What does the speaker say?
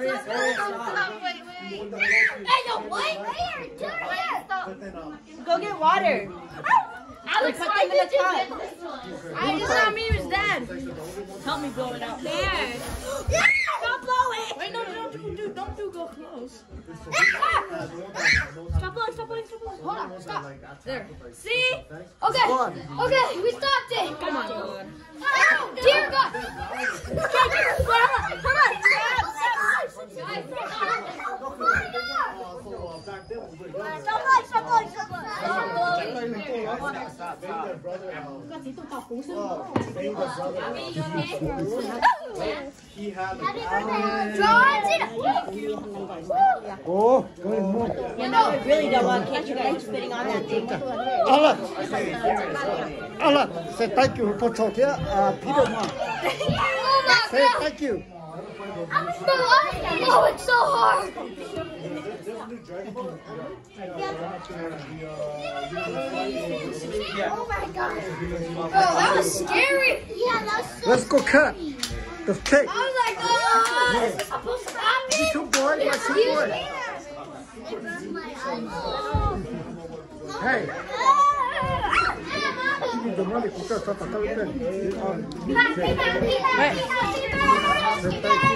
Stop, stop, wait, wait. Hey, no, wait, wait, turn here. Stop. Go get water. Alex, Put why them in did the you get this one? I, it's not me, it's dad. Help me blow it out. There. Stop blowing. Wait, no, don't do, do, don't do go close. Stop blowing, stop blowing, stop blowing. Hold on, stop. There. See? Okay, okay, we stopped it. Come on, Oh, dear God. Okay, hold on, hold on. Guys, Stop blowing, stop blowing, stop blowing. Stop blowing. He had Draw it. Oh, move. You know, I really don't want to catch you guys spitting on that thing. Alan, Alan, say thank you for talking. Uh, Peter, say thank you. Oh, it's so hard. Oh my God. Oh, that was scary. Yeah, that's so Let's go cut the cake. I oh, this is supposed to happen. You two boys, my two boys. Hey, give